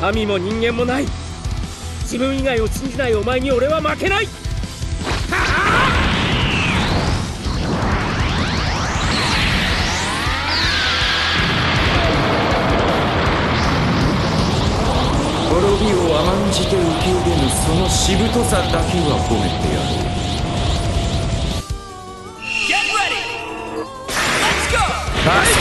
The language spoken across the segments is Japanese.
神も人間もない。自分以外を信じないお前に俺は負けない。滅びを甘んじて受け入れぬそのしぶとさだけは褒めてやろう Get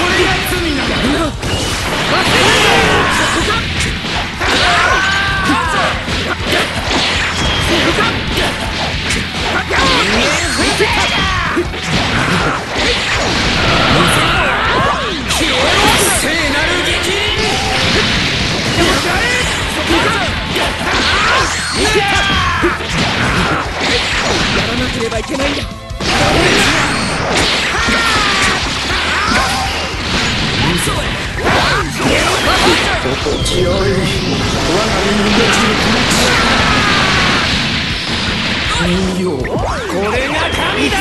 ければいけないんだ。心地よい我が身に命人よこれが神だ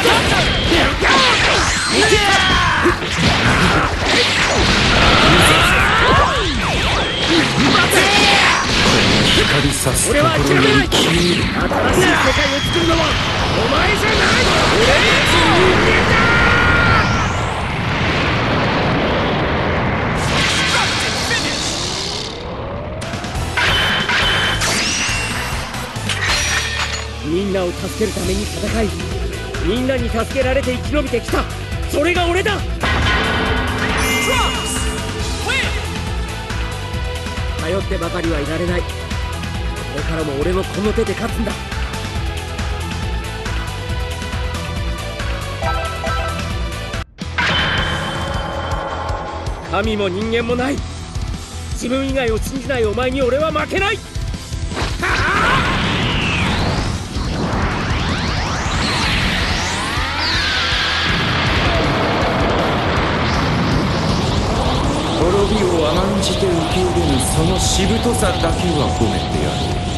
光さすところより消える新しい世界を作るのはお前じゃないみんなを助けるために戦いみんなに助けられて生き延びてきた。それが俺だ!頼ってばかりはいられない。これからも俺のこの手で勝つんだ。神も人間もない。自分以外を信じないお前に俺は負けない。滅びを甘んじて受け入れぬそのしぶとさだけは褒めてやろ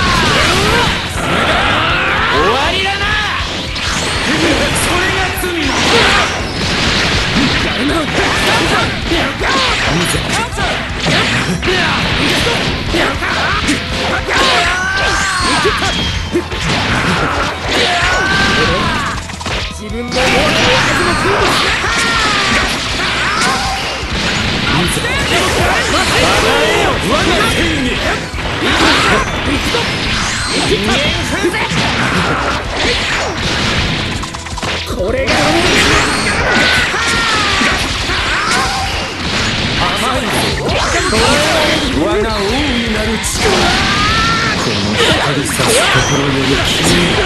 の光さす心より消える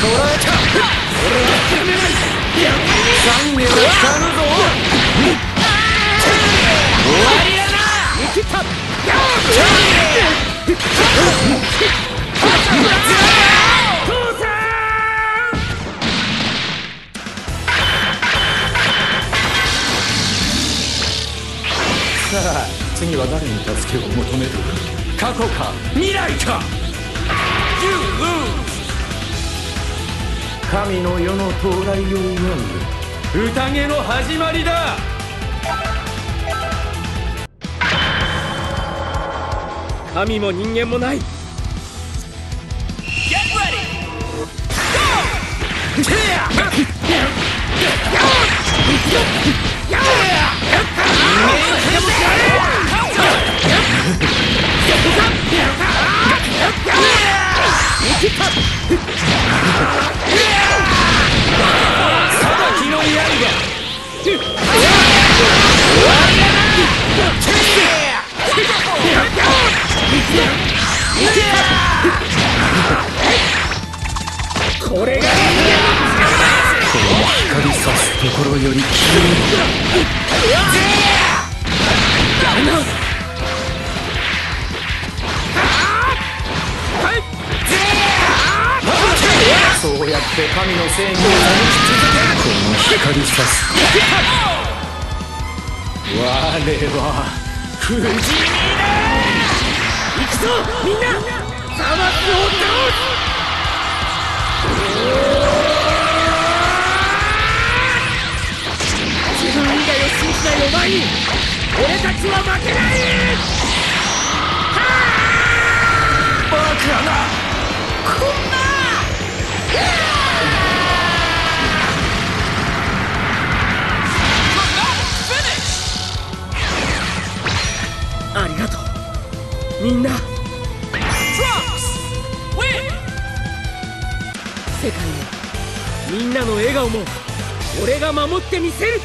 捕らえた俺は諦めない懺悔はしたるぞ終わりだなさあ次は誰に助けを求める過去か未来か You lose! 神の世の到来を祝う宴の始まりだ神も人間もない Get ready!! 裁きの刃これがこの光さすところより消える。そうやって神の正義を探し続けるこの光さす我は不死身だ行くぞみんなサマスを倒す自分以外を信じないお前に俺たちは負けないはあ僕カなありがとう。みんな。世界もみんなの笑顔も俺が守ってみせる。